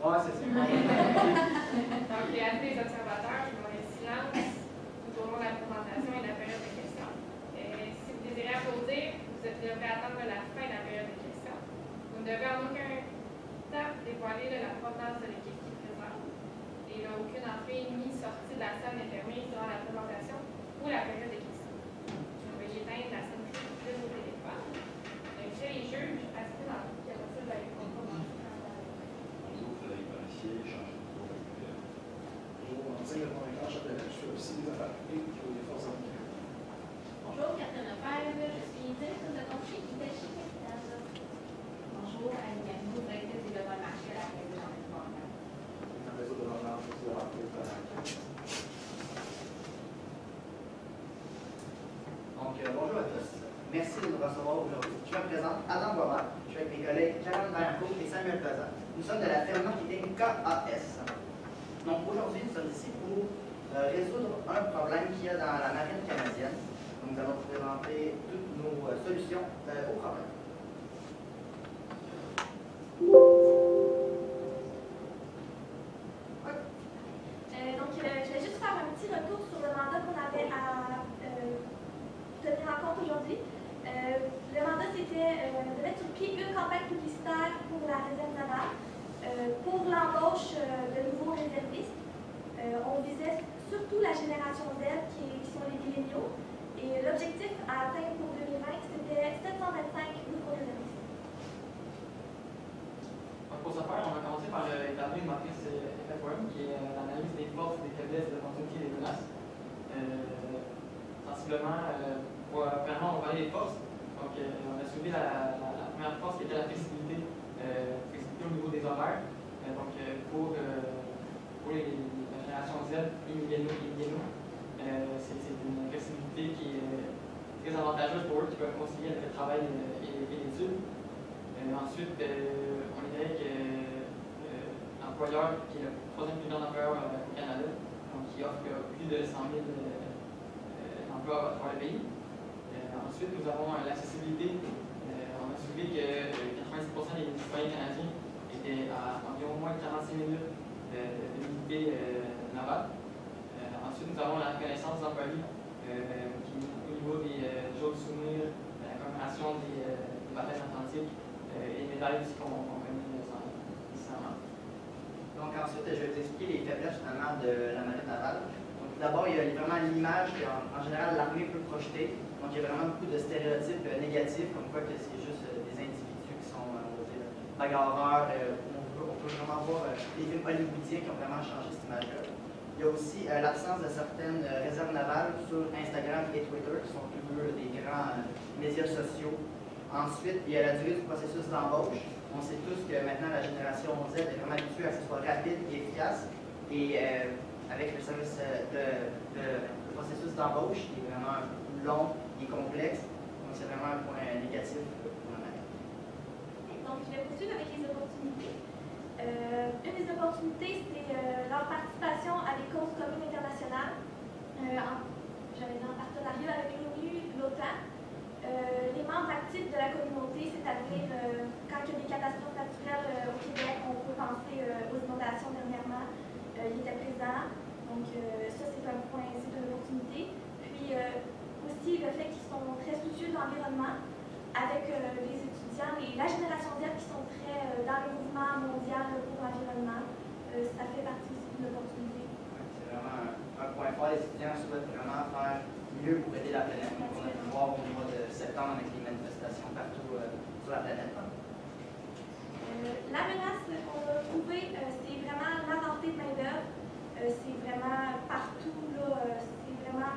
Ouais, c'est ça. Donc, les avis des observateurs, je vais en silence tout au long de la présentation et de la période de questions. Si vous désirez applaudir, vous êtes devrez attendre la fin de la période de questions. Vous ne devez en aucun temps dévoiler de la provenance de l'équipe qui présente. Et il n'y a aucune entrée ni sortie de la salle n'est permise durant la présentation ou la période de questions. Je vais éteindre la sonnerie de vos téléphones. Donc, chez les juges, assistez dans le puis après ça, vous allez pouvoir commencer à Bonjour, Frédéric Parissier, chargé de cours régulier. Je. Bonjour, Lefebvre, je suis de. Bonjour, à euh, tous. Merci de nous recevoir aujourd'hui. Je me présente Adam. Je suis avec mes collègues Karen Vaillancourt et Samuel Pezan. Nous sommes de la firme marketing KAS. Donc, aujourd'hui, nous sommes ici pour euh, résoudre un problème qu'il y a dans la marine canadienne. Donc, nous allons présenter toutes nos euh, solutions euh, au problème. Et l'objectif à atteindre pour 2020, c'était 725 nouveaux réservistes. Donc, pour ce faire, on va commencer par euh, établir une matrice euh, FFOM, qui est euh, l'analyse des forces, des faiblesses, des opportunités et des menaces. Euh, sensiblement, euh, pour, euh, premièrement, on va parler des forces. Donc, euh, on a soulevé la, première force qui était la flexibilité, euh, flexibilité au niveau des horaires. Euh, donc, euh, pour, euh, les, la génération Z et milléniaux, et milléniaux, euh, c'est c'est une flexibilité qui est euh, très avantageuse pour eux, qui peuvent concilier avec le travail euh, et, l'étude. Euh, ensuite, euh, on est avec euh, euh, l'employeur qui est le troisième plus grand employeur euh, au Canada, donc qui offre euh, plus de 100 000 euh, euh, emplois travers le pays. Euh, ensuite, nous avons euh, l'accessibilité. Euh, on a soulevé que euh, 90% des citoyens canadiens étaient à environ moins de 46 minutes de, euh, navale. Euh, ensuite, nous avons la reconnaissance des euh, qui, au niveau des euh, jours de souvenir, de la commémoration des, euh, batailles atlantiques euh, et les médailles aussi qu'on connaît euh, nécessairement. Donc ensuite, je vais vous expliquer les faiblesses finalement de la marine navale. Donc d'abord, il y a vraiment l'image qu'en en général l'armée peut projeter. Donc il y a vraiment beaucoup de stéréotypes euh, négatifs, comme quoi que c'est juste euh, des individus qui sont, euh, bagarreurs. euh, on, peut, on peut vraiment voir euh, des films hollywoodiens qui ont vraiment changé cette image-là. Il y a aussi euh, l'absence de certaines euh, réserves navales sur Instagram et Twitter, qui sont deux des grands euh, médias sociaux. Ensuite, il y a la durée du processus d'embauche. On sait tous que maintenant la génération Z est vraiment habituée à ce que ce soit rapide et efficace. Et avec le service de, processus d'embauche qui est vraiment long et complexe, donc c'est vraiment un point négatif pour la. Donc, je vais poursuivre avec les opportunités. Euh, une des opportunités, c'est euh, leur participation à des causes communes internationales, euh, dire en partenariat avec l'ONU, l'OTAN. Euh, les membres actifs de la communauté, c'est-à-dire euh, quand il y a des catastrophes naturelles au Québec, on peut penser aux inondations dernièrement, ils étaient présents. Donc, ça, c'est un point, c'est une opportunité. Puis, aussi, le fait qu'ils sont très soucieux de l'environnement avec les étudiants et la génération Z qui sont très dans le mouvement mondial pour l'environnement. Ça fait partie aussi d'une opportunité. Ouais, C'est vraiment un point fort, les étudiants souhaitent vraiment faire mieux pour aider la planète. On a pu voir au mois de septembre avec les manifestations partout euh, sur la planète. Euh, la menace qu'on a trouvée, euh, c'est vraiment la de main-d'œuvre. c'est vraiment partout, c'est vraiment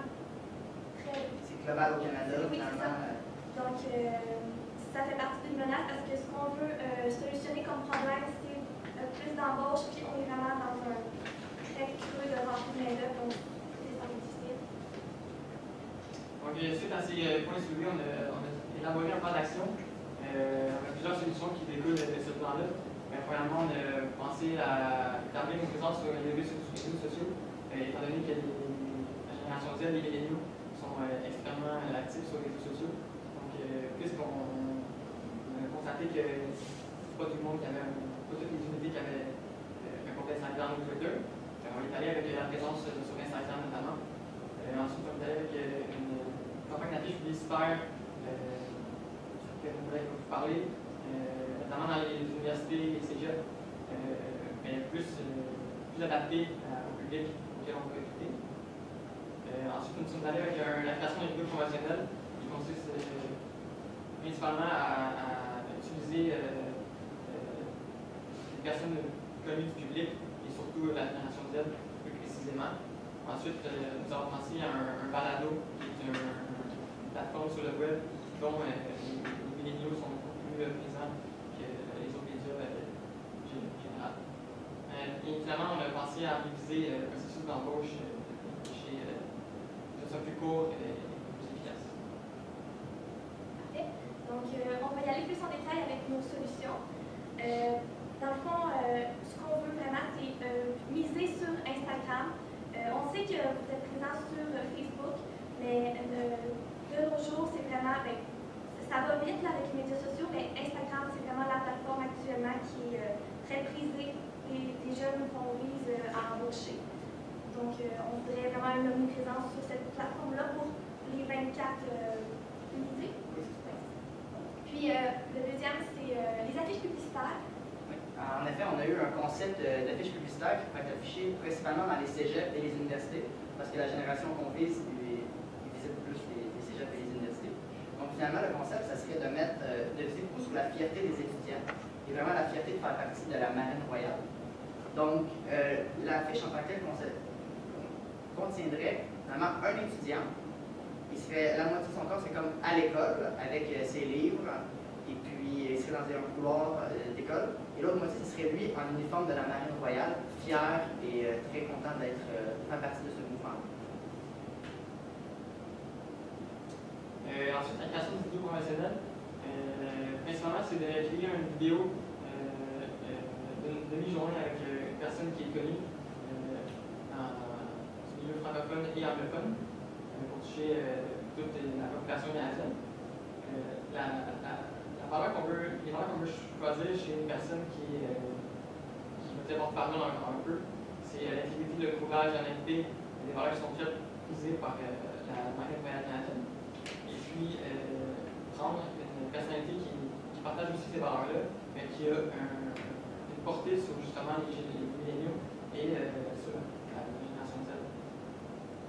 très. C'est global au Canada, oui, finalement. Ça. Donc, ça fait partie d'une menace parce que ce qu'on veut solutionner comme problème, c'est plus d'embauche, puis on est vraiment dans un donc suite à ces euh, points soulevés, on a, on a élaboré un plan d'action. Euh, on a plusieurs solutions qui découlent de, ce plan-là. Mais premièrement, on a pensé à établir une présence sur les réseaux, sociaux, euh, étant donné que la génération Z, les milléniaux, sont euh, extrêmement actifs sur les réseaux sociaux. Donc, puisqu'on on a constaté que pas tout le monde qui avait, pas toutes les unités qui avaient un compte Instagram ou Twitter, on est allé avec la présence euh, sur Instagram notamment. Ensuite, on est allé avec une campagne d'affiches publicitaires euh, que je voudrais vous parler, euh, notamment dans les universités, les cégeps, euh, mais plus, plus adapté au public auquel on peut écouter. Euh, ensuite, nous sommes allés avec un- la création d'une vidéo promotionnelle qui consiste principalement à, utiliser les personnes connues du public et surtout la Plus précisément. Ensuite, euh, nous avons pensé à un, balado qui est un- une plateforme sur le web dont euh, les, milléniaux sont beaucoup plus euh, présents que les autres médias gé- général. Euh, et finalement, on a pensé à réviser le processus d'embauche chez euh, que ce soit plus court et, et plus efficace. Parfait. Donc, euh, on va y aller plus en détail avec nos solutions. Euh, dans le fond, euh, ce qu'on veut vraiment, c'est euh, miser sur Instagram. Euh, on sait que vous êtes présent sur euh, Facebook, mais euh, de nos jours, c'est vraiment, ben, ça va vite là, avec les médias sociaux, mais Instagram, c'est vraiment la plateforme actuellement qui est euh, très prisée des, des jeunes qu'on vise euh, à embaucher. Donc, euh, on voudrait vraiment une omniprésence sur cette plateforme-là pour les 24 euh, unités. Puis le deuxième, c'est les affiches publicitaires. En effet, on a eu un concept euh, d'affiche publicitaire qui va être affiché principalement dans les cégeps et les universités, parce que la génération qu'on vise lui- lui visite plus les, les cégeps et les universités. Donc finalement, le concept, ça serait de mettre, euh, de beaucoup sur la fierté des étudiants et vraiment la fierté de faire partie de la marine royale. Donc, euh, l'affiche en tant que telle contiendrait vraiment un étudiant. Il serait, la moitié de son corps serait comme à l'école, avec euh, ses livres, et puis il serait dans un couloir euh, d'école. Et l'autre moitié, ce serait lui en uniforme de la marine royale, fier et euh, très content d'être euh, faire partie de ce mouvement. Euh, ensuite, la création de vidéos promotionnelles. Euh, principalement, c'est de créer une vidéo euh, d'une demi-journée avec une personne qui est connue dans le milieu francophone et anglophone pour toucher toute la population canadienne. La, valeur qu'on veut, les valeurs qu'on veut choisir chez une personne qui, qui veut être porte-parole un, un peu, c'est l'intégrité, le courage, l'honnêteté, des valeurs qui sont très prisées par la marine canadienne et puis euh, prendre une personnalité qui, qui partage aussi ces valeurs-là, mais qui a un- une portée sur justement les, milléniaux et euh, sur la génération Z.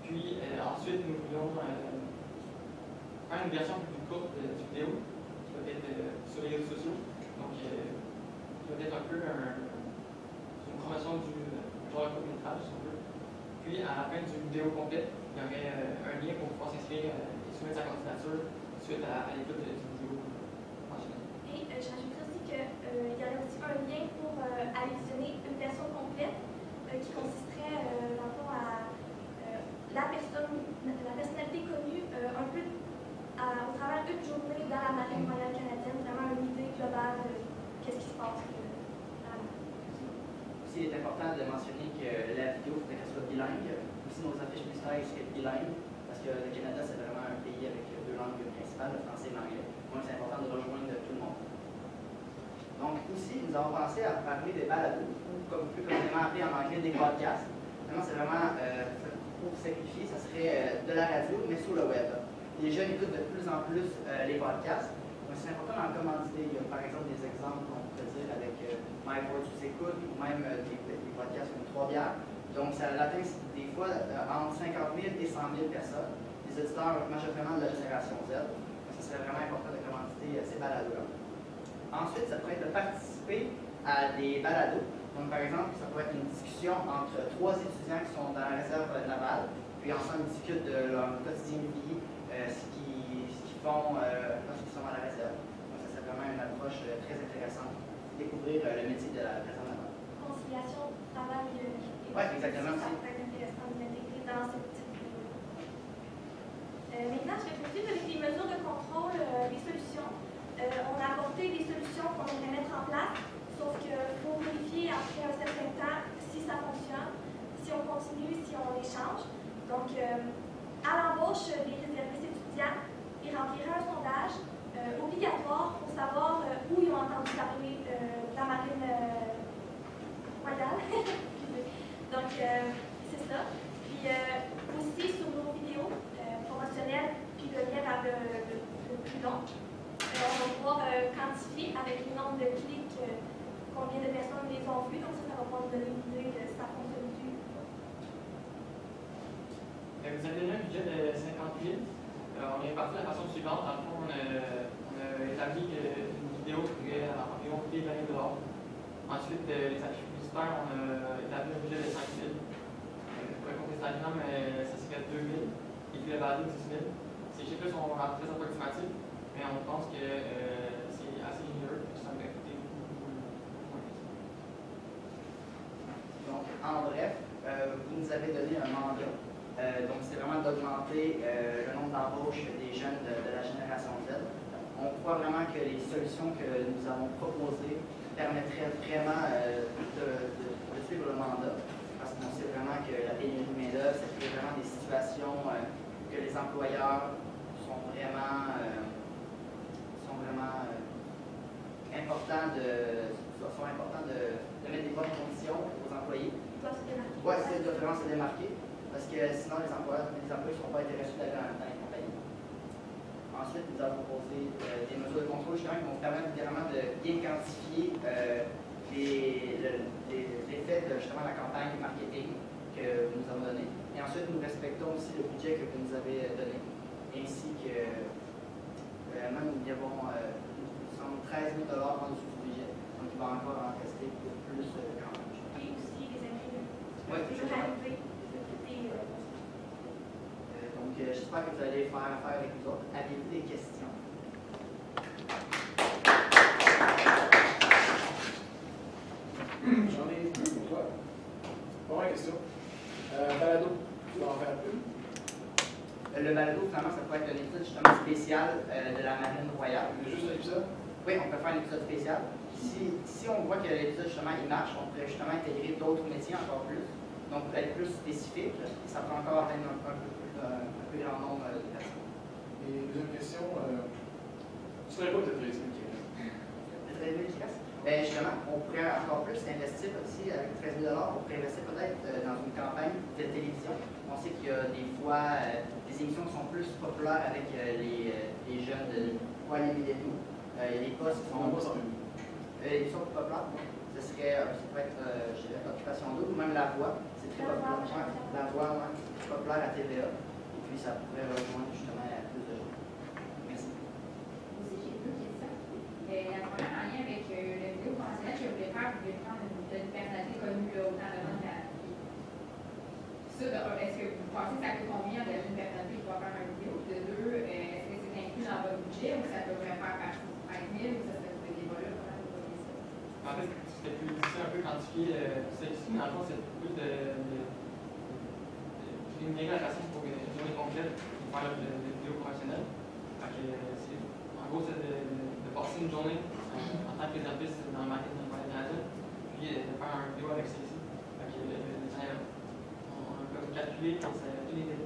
Puis euh, ensuite, nous voulons euh, faire une version plus courte de, du vidéo qui va être euh, sur les réseaux sociaux, donc qui va être un peu un- une promotion du genre court-métrage, si on veut. Puis à la fin du vidéo complet, il y aurait un lien pour pouvoir s'inscrire et soumettre sa candidature suite à, à de- euh, j'ajouterais aussi qu'il y aurait aussi un lien pour euh, aller visionner une version complète euh, qui consisterait, euh, à la personne, la personnalité connue un peu à- au travers d'une journée dans la marine royale canadienne, vraiment une idée globale de qu'est-ce qui se passe. Aussi, il est important de mentionner que la vidéo, il faudrait qu'elle soit bilingue. Aussi, nos affiches publicitaires seraient bilingues, parce que le Canada, c'est vraiment un pays avec deux langues principales, le français et l'anglais. Donc, c'est important de rejoindre tout le monde. Donc, nous avons pensé à parler des balados, ou comme plus communément appelé en anglais des podcasts. C'est vraiment, euh, pour simplifier, ça serait euh, de la radio, mais sur le web. Les jeunes écoutent de plus en plus euh, les podcasts. Donc, c'est important d'en commander. Il y a par exemple des exemples qu'on peut dire avec My Voice vous écoute ou même des, podcasts comme Trois bières. Donc, ça atteint des fois entre 50 000 et 100 000 personnes, des auditeurs majoritairement de la génération Z. Donc, ça serait vraiment important de commander ces balados-là. Ensuite, ça pourrait être de participer à des balados. Donc, par exemple, ça pourrait être une discussion entre trois étudiants qui sont dans la réserve navale, puis ensemble ils discutent de leur quotidien de vie, euh, ce qui font euh, construction à la réserve. Donc, ça c'est vraiment une approche euh, très intéressante. Découvrir euh, le métier de la personne naval. Conciliation, travail euh, et Ouais, exactement. Ça peut être intéressant de l'intégrer dans cette petite vidéo. Euh, maintenant, je vais poursuivre avec les mesures de contrôle euh, des solutions. Euh, on a apporté des solutions qu'on aimerait mettre en place, sauf qu'il faut vérifier après un certain temps si ça fonctionne, si on continue, si on les change. Donc, euh, à l'embauche des réservistes étudiants, ils rempliraient un sondage euh, obligatoire pour savoir où ils ont entendu parler de la marine royale. Donc, c'est ça. Puis euh, aussi sur nos vidéos euh, promotionnelles, puis le lien vers le, le- le plus long, euh, on va pouvoir euh, quantifier avec le nombre de clics euh, combien de personnes les ont vus. Donc, ça, ça va pouvoir nous donner une idée de si ça fonctionne-tu ou que Vous avez donné un budget de 50 000. Euh, on est parti de la façon suivante. Dans le fond, on a, on a établi qu'une vidéo pourrait environ coûter 20 000 Ensuite, euh, les affiches publicitaires, on a établi un budget de 5 000 Euh, Pour le compte Instagram, euh, ça serait 2 000 Et puis le balado, 10 000 Ces chiffres-là sont très approximatifs, mais on pense que euh, c'est. Donc, en bref, euh, vous nous avez donné un mandat. Euh, donc, c'est vraiment d'augmenter euh, le nombre d'embauches des jeunes de, la génération Z. On croit vraiment que les solutions que nous avons proposées permettraient vraiment de, suivre le mandat. Parce qu'on sait vraiment que la pénurie de main-d'œuvre, crée vraiment des situations que les employeurs sont vraiment, euh, sont vraiment euh, importants de, sont importants de, de mettre des bonnes conditions aux employés. Oui, c'est de vraiment se démarquer, parce que sinon les employeurs les employés ne seront pas intéressés d'aller dans, dans les compagnies. Ensuite, nous avons proposé euh, des mesures de contrôle justement qui vont permettre évidemment de bien quantifier euh, les- le- les- de justement la campagne marketing que vous nous avez donné. Et ensuite, nous respectons aussi le budget que vous nous avez donné, ainsi que euh, même nous avons euh, nous sommes 13 000 en il va encore en rester plus euh, quand même. Et aussi les imprimés. Oui, arrivés. Et, euh, Euh, donc, j'espère que vous allez faire affaire avec nous autres. Avez-vous des questions? J'en ai deux pour toi. Première question. Euh, balado, tu vas en faire une. Euh, le balado, finalement, ça peut être une étude justement spéciale euh, de la marine royale. Juste un épisode? Oui, on peut faire un épisode spécial. Si, si on voit que l'épisode justement il marche, on pourrait justement intégrer d'autres métiers encore plus. Donc, être plus spécifique, ça peut encore atteindre un, un peu plus, euh, un plus grand nombre euh, de personnes. Et deuxième question, euh, tu ferais quoi de résumer qui reste? Le 13 000 qui reste? Ben, justement, on pourrait encore plus investir aussi avec 13 000 On pourrait investir peut-être euh, dans une campagne de télévision. On sait qu'il y a des fois euh, des émissions qui sont plus populaires avec euh, les, les jeunes de pas les milléniaux. Il y a des postes qui On sont pas euh, émissions plus populaires. Ce serait, euh, ça peut être, euh, je l'occupation double ou même la voix. C'est très populaire. La voix, ouais, c'est populaire à TVA. Et puis ça pourrait rejoindre justement à plus de gens. Merci. Aussi, j'ai deux questions. Euh, la première en lien avec euh, le vidéo conventionnel que vous voulez faire, vous voulez prendre une, une personnalité connue là, autant de monde à Ça, de un, est-ce que vous pensez que ça coûte combien d'une personnalité qui va faire une vidéo? De deux, euh, est-ce que c'est inclus dans votre budget ou ça devrait faire partie du 5 000 ou ça serait des débat-là? Comment vous voyez ça? En fait, c'était plus quantifier euh, ça ici, dans le fond, c'est plus de, de, de personne pour une journée complète pour faire le, le vidéo professionnel. Fait que, euh, en gros, c'est de, de, de passer une journée en, en tant que réserviste dans le marketing de Moyen Canada, puis euh, de faire un vidéo avec ça ici. Fait que, on, a calculé quand c'est tous les euh,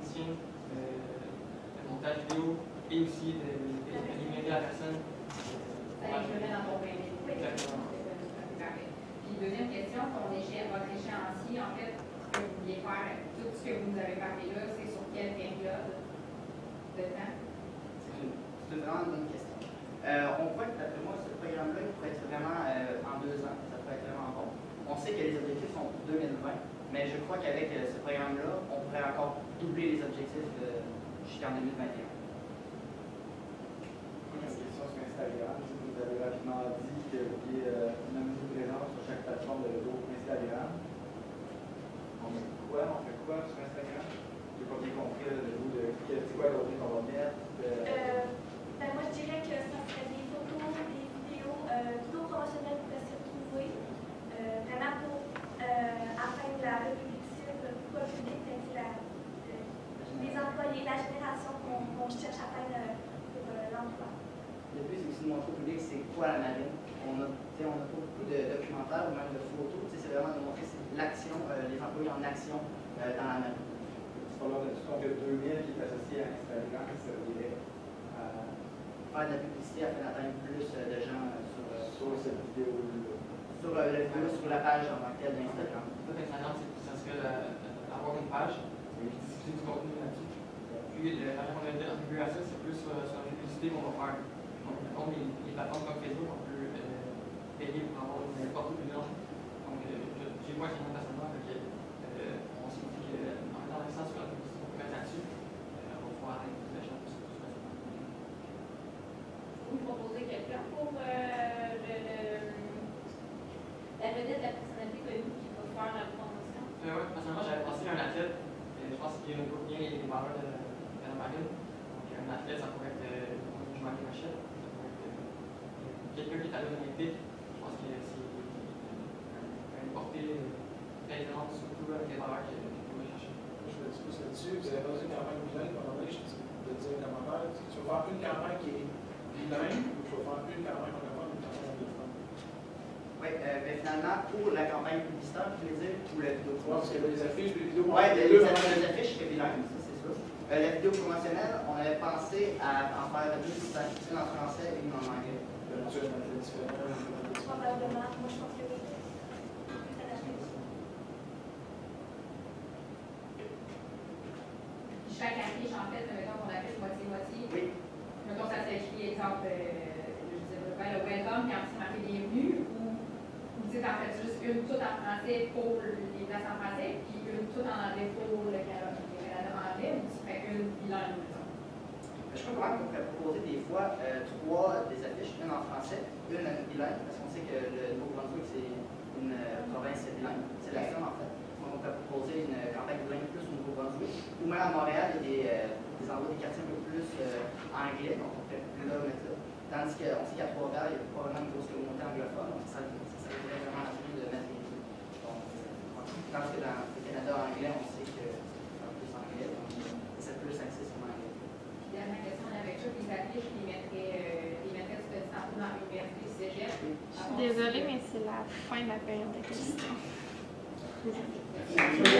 le montage vidéo, et aussi de, de, de rémunérer la personne. Ça inclurait dans ton 20 000. Exactement. Deuxième question, ton échelle, votre échéancier, en fait, ce que vous vouliez faire, tout ce que vous nous avez parlé là, c'est sur quelle période de temps? C'est vraiment une bonne question. Euh, on voit que d'après moi, ce programme-là, il pourrait être vraiment euh, en deux ans, ça pourrait être vraiment bon. On sait que les objectifs sont pour 2020, mais je crois qu'avec euh, ce programme-là, on pourrait encore doubler les objectifs euh, jusqu'en 2021. Une question sur Instagram. Vous avez rapidement dit que vous vouliez euh, une mise présence sur chaque plateforme de réseau Instagram. On fait quoi? On fait quoi sur Instagram? J'ai pas bien compris le réseau de c'est quoi l'autre euh, Euh, Ben, moi, je dirais que ça serait des photos, des vidéos, euh, vidéos promotionnelles qui peuvent se retrouver, euh, vraiment pour euh, atteindre la, le public cible, le public, la, les employés, la génération qu'on cherche à atteindre pour l'emploi. Le but, c'est aussi de montrer au public c'est quoi la marine. On a, on a pas beaucoup de documentaires ou même de photos. C'est vraiment de montrer l'action, les employés en action dans la marine. C'est pas là, tu comptes que 2000 qui est associé à Instagram, qui servirait à, Faire de la publicité afin d'atteindre plus euh, de gens euh, sur, euh, sur cette vidéo-là. sur euh, le vidéo, sur la page en tant que telle d'Instagram. Instagram, c'est- ça serait euh, avoir une page et puis discuter du contenu là-dessus. Puis, le- la de attribuer à ça, c'est plus sur, sur la publicité qu'on va faire. Donc, les, les plateformes comme Facebook, on peut euh, payer pour avoir une plus longue. Donc, euh, je- j'ai moi qui personnellement, donc, euh, on s'est dit qu'en mettant l'accent sur la publicité qu'on peut mettre là-dessus, euh, on va pouvoir atteindre plus de gens plus plus facilement. Vous proposez quelqu'un pour euh, le, le- la vedette de la personnalité connue qui va faire la promotion? Euh, ouais, personnellement, j'avais pensé à un athlète. et je pense qu'il y a une bien les valeurs de, de la marine. Donc, un athlète, ça pourrait être euh, je m'en machette. Ça pourrait être est à l'olympique. Je pense que c'est euh, une portée référente, surtout avec les valeurs que que vous recherchez. Je me dis plus là-dessus. Vous avez posé une campagne bilingue pendant l'année, je de dire un commentaire. Que tu vas faire une campagne qui est bilingue ou tu vas faire une campagne anglophone ou une campagne anglophone? Oui, euh, ben, finalement, pour la campagne publicitaire, je voulais dire, ou la vidéo vois, parce qu'il y avait des affiches, des vidéos. Oui, les les, deux, les, les affiches c'est bilingue, ça c'est sûr. Euh, la vidéo promotionnelle, on avait pensé à en faire deux, une en français et une en anglais. Moi, je pense que oui. Chaque affiche, en fait, mettons qu'on affiche moitié-moitié. Mettons, ça s'écrit, exemple, euh, je disais, ben, le welcome, puis en dessous, marqué bienvenue, ou vous dites en fait juste une toute en français pour les places en français, puis une toute en anglais pour le Canada, Canada anglais, ou tu fais une bilingue. Je crois quand même qu'on pourrait proposer des fois euh, trois des affiches, une en français, une bilingue, parce qu'on sait que le Nouveau-Brunswick c'est une euh, province bilingue, c'est la seule en fait. Donc on pourrait proposer une campagne bilingue plus au Nouveau-Brunswick, ou même à Montréal, il y a des, euh, des endroits, des quartiers un peu plus euh, anglais, donc on plus là mettre ça. Tandis qu'on sait qu'à Trois-Rivières, il y a probablement une grosse communauté anglophone, donc ça, ça serait vraiment la de mettre les deux. Donc, euh, tandis que dans le Canada anglais, on sait que c'est un peu plus anglais, donc euh, c'est plus axé sur l'anglais. Puis, dernière question, on avait toutes les affiches, les mettrait, euh, les mettrait sur le tantôt dans l'université cégep. Je suis désolée, mais c'est